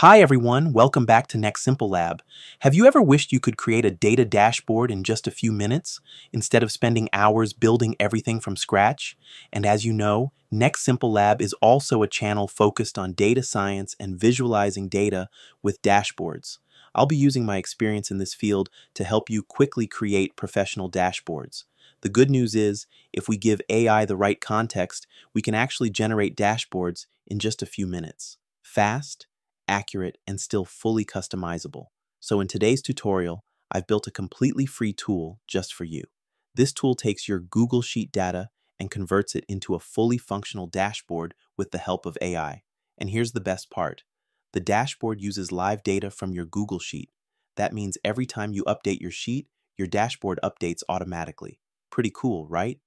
Hi everyone, welcome back to NexSimpleLab. Have you ever wished you could create a data dashboard in just a few minutes instead of spending hours building everything from scratch? And as you know, NexSimpleLab is also a channel focused on data science and visualizing data with dashboards. I'll be using my experience in this field to help you quickly create professional dashboards. The good news is, if we give AI the right context, we can actually generate dashboards in just a few minutes. Fast, accurate, and still fully customizable. So in today's tutorial, I've built a completely free tool just for you. This tool takes your Google Sheet data and converts it into a fully functional dashboard with the help of AI. And here's the best part. The dashboard uses live data from your Google Sheet. That means every time you update your sheet, your dashboard updates automatically. Pretty cool, right?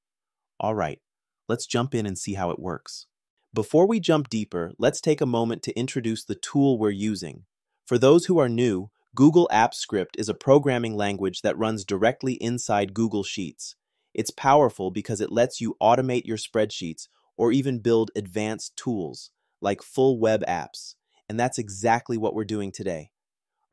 All right, let's jump in and see how it works. Before we jump deeper, let's take a moment to introduce the tool we're using. For those who are new, Google Apps Script is a programming language that runs directly inside Google Sheets. It's powerful because it lets you automate your spreadsheets or even build advanced tools like full web apps. And that's exactly what we're doing today.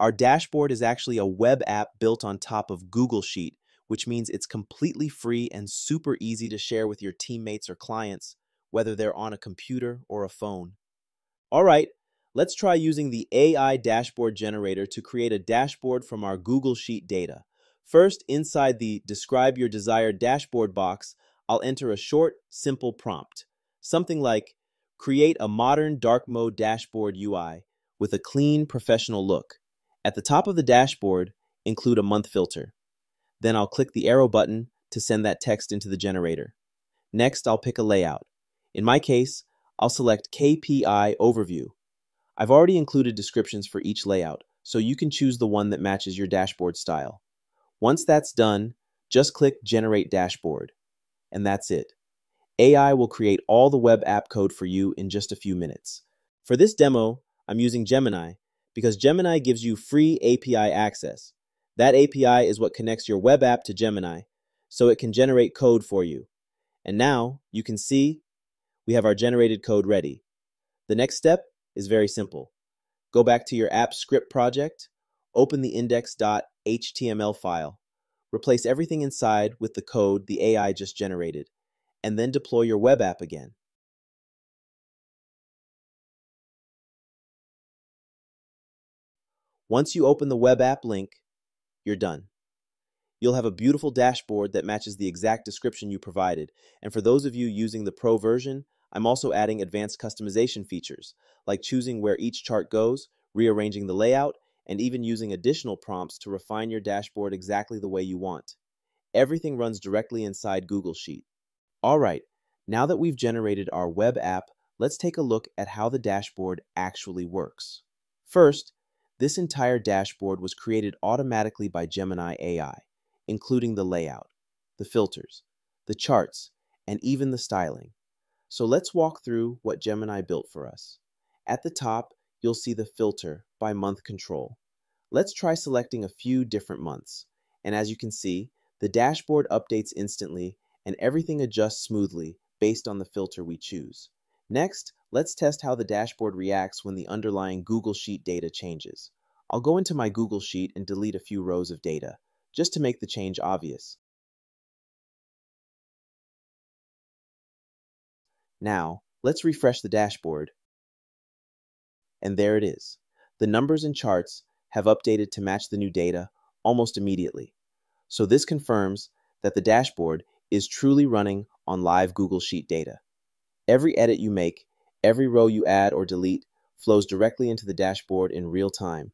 Our dashboard is actually a web app built on top of Google Sheet, which means it's completely free and super easy to share with your teammates or clients whether they're on a computer or a phone. All right, let's try using the AI dashboard generator to create a dashboard from our Google Sheet data. First, inside the Describe Your Desired Dashboard box, I'll enter a short, simple prompt. Something like, create a modern dark mode dashboard UI with a clean, professional look. At the top of the dashboard, include a month filter. Then I'll click the arrow button to send that text into the generator. Next, I'll pick a layout. In my case, I'll select KPI Overview. I've already included descriptions for each layout, so you can choose the one that matches your dashboard style. Once that's done, just click Generate Dashboard. And that's it. AI will create all the web app code for you in just a few minutes. For this demo, I'm using Gemini because Gemini gives you free API access. That API is what connects your web app to Gemini, so it can generate code for you. And now you can see we have our generated code ready. The next step is very simple. Go back to your app script project, open the index.html file, replace everything inside with the code the AI just generated, and then deploy your web app again. Once you open the web app link, you're done. You'll have a beautiful dashboard that matches the exact description you provided. And for those of you using the Pro version, I'm also adding advanced customization features, like choosing where each chart goes, rearranging the layout, and even using additional prompts to refine your dashboard exactly the way you want. Everything runs directly inside Google Sheet. All right, now that we've generated our web app, let's take a look at how the dashboard actually works. First, this entire dashboard was created automatically by Gemini AI, including the layout, the filters, the charts, and even the styling. So let's walk through what Gemini built for us. At the top, you'll see the filter by month control. Let's try selecting a few different months. And as you can see, the dashboard updates instantly and everything adjusts smoothly based on the filter we choose. Next, let's test how the dashboard reacts when the underlying Google Sheet data changes. I'll go into my Google Sheet and delete a few rows of data, just to make the change obvious. Now, let's refresh the dashboard. And there it is. The numbers and charts have updated to match the new data almost immediately. So this confirms that the dashboard is truly running on live Google Sheet data. Every edit you make, every row you add or delete flows directly into the dashboard in real time.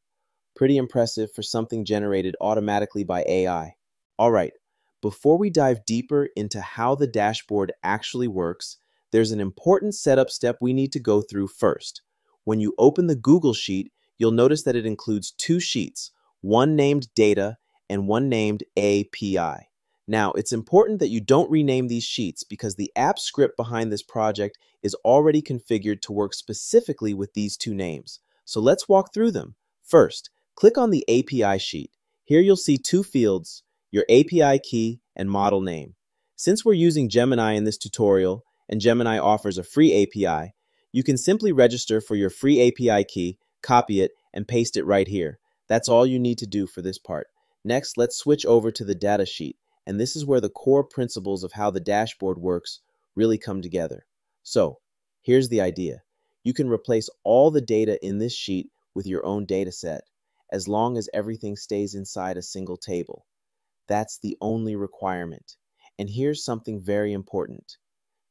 Pretty impressive for something generated automatically by AI. All right, before we dive deeper into how the dashboard actually works, there's an important setup step we need to go through first. When you open the Google Sheet, you'll notice that it includes two sheets, one named Data and one named API. Now, it's important that you don't rename these sheets because the app script behind this project is already configured to work specifically with these two names. So let's walk through them. First, click on the API sheet. Here you'll see two fields, your API key and model name. Since we're using Gemini in this tutorial, and Gemini offers a free API, you can simply register for your free API key copy it, and paste it right here. That's all you need to do for this part. Next, let's switch over to the data sheet, and this is where the core principles of how the dashboard works really come together. So, here's the idea. You can replace all the data in this sheet with your own data set, as long as everything stays inside a single table. That's the only requirement. And here's something very important.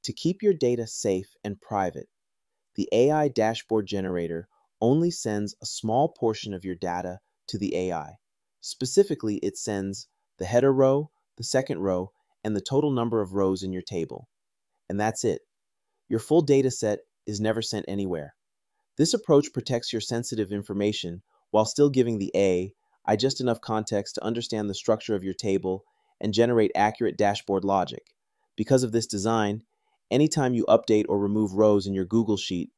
To keep your data safe and private, the AI dashboard generator only sends a small portion of your data to the AI. Specifically, it sends the header row, the second row, and the total number of rows in your table. And that's it. Your full data set is never sent anywhere. This approach protects your sensitive information while still giving the AI just enough context to understand the structure of your table and generate accurate dashboard logic. Because of this design, anytime you update or remove rows in your Google Sheet,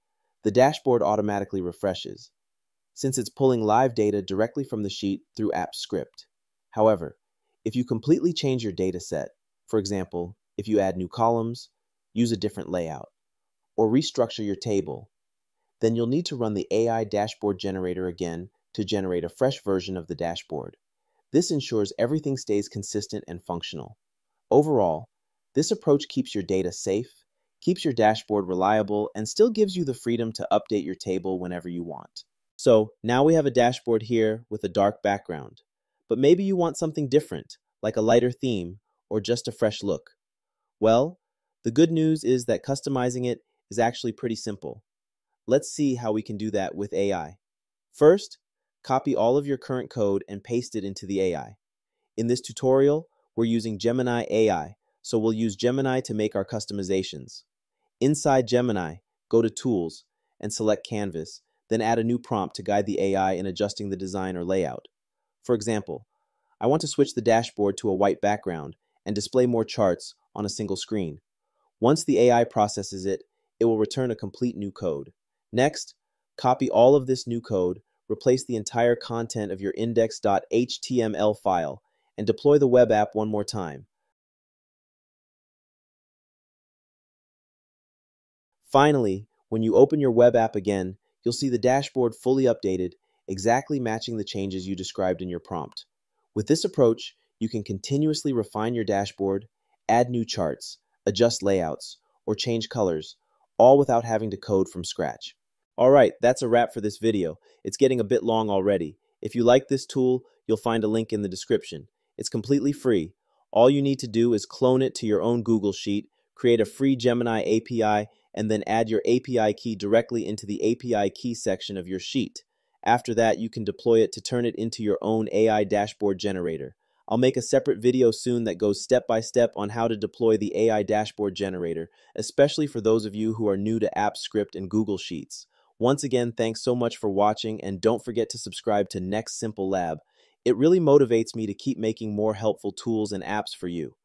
the dashboard automatically refreshes, since it's pulling live data directly from the sheet through App Script. However, if you completely change your data set, for example, if you add new columns, use a different layout, or restructure your table, then you'll need to run the AI dashboard generator again to generate a fresh version of the dashboard. This ensures everything stays consistent and functional. Overall, this approach keeps your data safe keeps your dashboard reliable, and still gives you the freedom to update your table whenever you want. So now we have a dashboard here with a dark background. But maybe you want something different, like a lighter theme, or just a fresh look. Well, the good news is that customizing it is actually pretty simple. Let's see how we can do that with AI. First, copy all of your current code and paste it into the AI. In this tutorial, we're using Gemini AI, so we'll use Gemini to make our customizations. Inside Gemini, go to Tools and select Canvas, then add a new prompt to guide the AI in adjusting the design or layout. For example, I want to switch the dashboard to a white background and display more charts on a single screen. Once the AI processes it, it will return a complete new code. Next, copy all of this new code, replace the entire content of your index.html file, and deploy the web app one more time. Finally, when you open your web app again, you'll see the dashboard fully updated, exactly matching the changes you described in your prompt. With this approach, you can continuously refine your dashboard, add new charts, adjust layouts, or change colors, all without having to code from scratch. Alright, that's a wrap for this video. It's getting a bit long already. If you like this tool, you'll find a link in the description. It's completely free. All you need to do is clone it to your own Google Sheet, create a free Gemini API, and then add your API key directly into the API key section of your sheet. After that, you can deploy it to turn it into your own AI dashboard generator. I'll make a separate video soon that goes step by step on how to deploy the AI dashboard generator, especially for those of you who are new to AppScript and Google Sheets. Once again, thanks so much for watching, and don't forget to subscribe to NexSimpleLab. It really motivates me to keep making more helpful tools and apps for you.